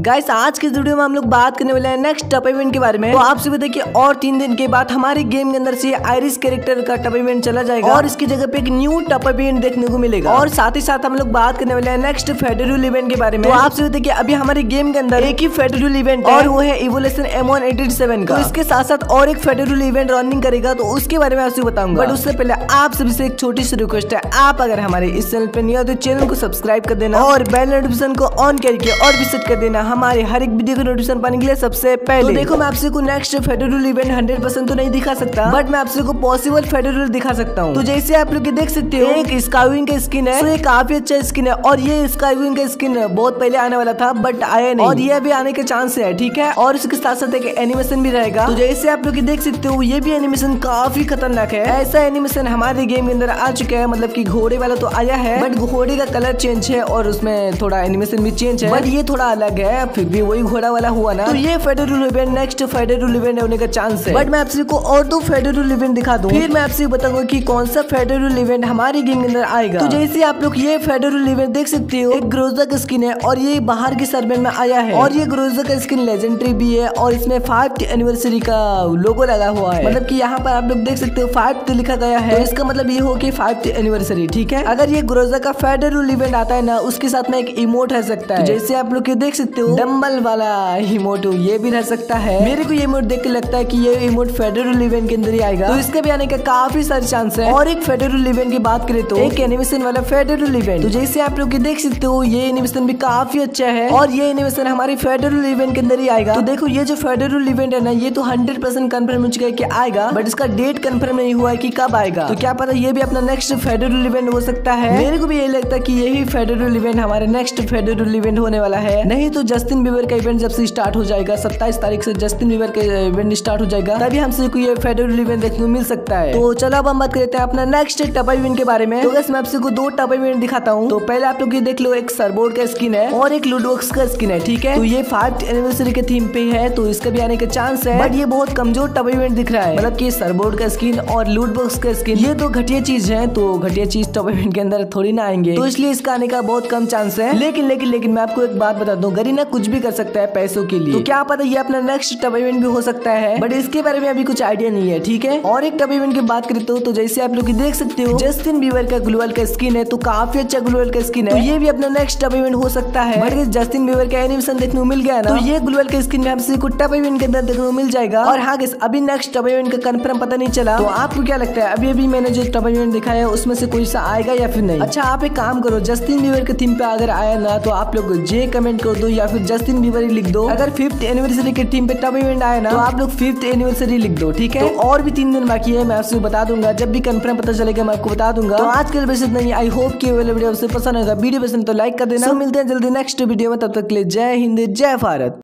Guys आज के video में हम लोग बात करने वाले हैं नेक्स्ट टप इवेंट के बारे में। तो आप सभी देखिए, और तीन दिन के बाद हमारे गेम के अंदर से आयरिस कैरेक्टर का टप इवेंट चला जाएगा। और इसकी जगह पे एक न्यू टप इवेंट देखने को मिलेगा। और साथ ही साथ हम लोग बात करने वाले हैं नेक्स्ट फेडरल इवेंट के बारे में। तो आप सभी देखिए, अभी हमारे गेम के अंदर एक ही फेडरल इवेंट और वो है इवोल्यूशन एम वन का। तो इसके साथ साथ और एक फेडरल इवेंट रनिंग करेगा तो उसके बारे में आपसे बताऊँगा। बट उससे पहले आप सभी से एक छोटी सी रिक्वेस्ट है। आप अगर हमारे इस चैनल पे नहीं हो तो चैनल को सब्सक्राइब कर देना। और बेल नोटिफिकेशन को ऑन करके और सेट कर देना। हमारे हर एक वीडियो को नोटिफिकेशन पाने के लिए सबसे पहले तो देखो मैं आपसे को next federal event hundred percent तो नहीं दिखा सकता बट मैं आपसे को पॉसिबल फेडरल दिखा सकता हूँ। तो जैसे आप लोग देख सकते हो एक स्काइविंग का स्किन है। तो ये काफ़ी अच्छा स्किन है और ये स्काइविंग का स्किन बहुत पहले आने वाला था बट आया नहीं। और ये भी आने के चांस है ठीक है? और इसके साथ साथ एक एनिमेशन भी रहेगा। तो जैसे आप लोग देख सकते हो ये भी एनिमेशन काफ़ी खतरनाक है। ऐसा एनिमेशन हमारे गेम के अंदर आ चुका है मतलब की घोड़े वाला तो आया है बट घोड़े का कलर चेंज है और उसमें थोड़ा एनिमेशन भी चेंज है। बट ये थोड़ा अलग है फिर भी वही घोड़ा वाला हुआ ना। तो ये federal event next federal event होने का चांस है। बट मैं आपसे को और दो फेडरल इवेंट दिखा दूँ। फिर मैं आपसे बताऊँगा कि कौन सा फेडरल इवेंट हमारे गेम के अंदर आएगा। तो जैसे आप लोग ये फेडरल इवेंट देख सकते हो एक ग्रोजा का स्किन है और ये बाहर के सर्वे में आया है। और ये ग्रोजा का स्किन लेजेंडरी भी है और इसमें फाइव एनिवर्सरी का लोगो लगा हुआ है। मतलब की यहाँ पर आप लोग देख सकते हो फाइव लिखा गया है। तो इसका मतलब ये हो की फाइव एनिवर्सरी ठीक है? अगर ये ग्रोजा का फेडरल इवेंट आता है ना उसके साथ में एक इमोट रह सकता है। तो जैसे आप लोग ये देख सकते हो डम्बल वाला इमोट ये भी रह सकता है। मेरे को ये इमोट देख के लगता है कि ये इमोट फेडरल इवेंट के अंदर ही आएगा। तो इसके भी आने का काफ़ी सारे चांस है। और एक फेडरल इवेंट की बात करें तो एक एनिमेशन वाला फेडरल इवेंट तो जैसे आप लोग देख सकते हो, ये एनिमेशन भी काफ़ी अच्छा है। और ये एनिमेशन हमारे फेडरल इवेंट के अंदर ही आएगा। तो देखो, ये जो फेडरल इवेंट है ना, ये तो हंड्रेड परसेंट कन्फर्म हो चुका है की आएगा। बट इसका डेट कन्फर्म नहीं हुआ है कि कब आएगा। तो क्या पता ये भी अपना नेक्स्ट फेडरल इवेंट हो सकता है। मेरे को भी यही लगता है की यही फेडरल इवेंट हमारे नेक्स्ट फेडरल इवेंट होने वाला है। नहीं तो जस्टिन बीबर का इवेंट जब से स्टार्ट हो जाएगा, सत्ताईस तारीख से जस्टिन बीबर का इवेंट स्टार्ट हो जाएगा, तभी हमसे को ये फेडरल इवेंट देखने को मिल सकता है। तो चलो अब हम बात करते हैं अपना नेक्स्ट टपा इवेंट के बारे में। तो मैं आपसे दो टपा इवेंट दिखाता हूँ। तो पहले आप लोग ये देख लो, एक सरबोर्ड का स्किन है और एक लूडबॉक्स का स्किन है, ठीक है? तो ये फाइव एनिवर्सरी के थीम पे है तो इसका भी आने का चांस है। बट ये बहुत कमज़ोर टपा इवेंट दिख रहा है। मतलब की सरबोर्ड का स्किन और लूडबॉक्स का स्किन ये तो घटिया चीज़ है तो घटिया चीज़ टपा इवेंट के अंदर थोड़ी ना आएँगे। तो इसलिए इसका आने का बहुत कम चांस है। लेकिन लेकिन लेकिन मैं आपको एक बात बता दू, गरीना कुछ भी कर सकता है पैसों के लिए। तो क्या पता ये अपना नेक्स्ट टब इवेंट भी हो सकता है? बट इसके बारे में अभी कुछ आइडिया नहीं है ठीक है? और एक टब इवेंट की बात करें तो, तो जैसे आप लोग देख सकते हो जस्टिन बीवर का ग्लोअल का स्किन है तो काफ़ी अच्छा ग्लोअल का स्किन है। तो ये भी अपना नेक्स्ट टप इवेंट हो सकता है। बट जस्टिन बीवर का एनिमेशन देखने को मिल गया ना? तो ये ग्लोअल का स्किन हमसे कुछ टप इवेंट के अंदर देखने को मिल जाएगा। और हाँ अभी नेक्स्ट टप इवेंट का कंफर्म पता नहीं चला। तो आपको क्या लगता है अभी अभी मैंने जो टप इवेंट दिखाया है उसमें से कोई सा आएगा या फिर नहीं? अच्छा आप एक काम करो जस्टिन बीवर के थीम पे अगर आया ना तो आप लोग जे कमेंट कर दो या फिर जस्टिन बीबर लिख दो। अगर फिफ्थ एनिवर्सरी के टीम पे टप इवेंट आए ना तो आप लोग फिफ्थ एनिवर्सरी लिख दो ठीक है? तो और भी तीन दिन बाकी है मैं आपसे बता दूँगा। जब भी कंफर्म पता चलेगा मैं आपको बता दूँगा। तो आज के लिए नहीं आई होप की वीडियो आपसे पसंद होगा वीडियो पसंद तो लाइक कर देना। मिलते हैं जल्दी नेक्स्ट वीडियो में। तब तक के लिए जय हिंद जय भारत।